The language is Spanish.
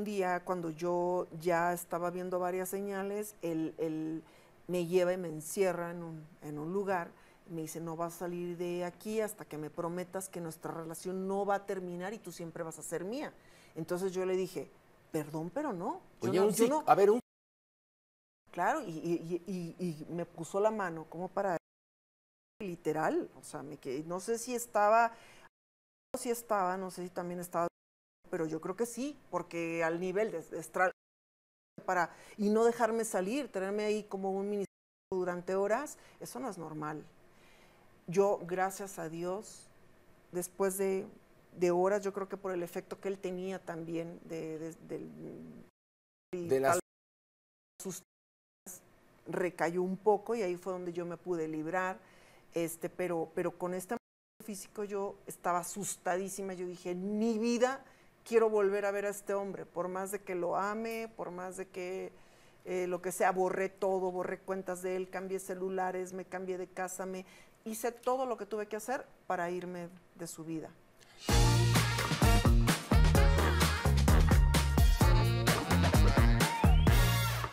un día, cuando yo ya estaba viendo varias señales, él, él me lleva y me encierra en un, en un lugar. Me dice, no vas a salir de aquí hasta que me prometas que nuestra relación no va a terminar y tú siempre vas a ser mía. Entonces yo le dije, perdón, pero no. Oye, no- un no- a ver, un Claro, y, y- y- y- y me puso la mano como para literal, o sea, me quedé, no sé si estaba, no sé si estaba, no sé si también estaba, pero yo creo que sí, porque al nivel de, de estar para y no dejarme salir, tenerme ahí como un ministerio durante horas, eso no es normal. Yo, gracias a Dios, después de, de horas, yo creo que por el efecto que él tenía también de, de- del y de las tal sus recayó un poco y ahí fue donde yo me pude librar, este, pero, pero con este físico yo estaba asustadísima, yo dije, mi vida quiero volver a ver a este hombre, por más de que lo ame, por más de que eh, lo que sea, borré todo, borré cuentas de él, cambié celulares, me cambié de casa, me hice todo lo que tuve que hacer para irme de su vida.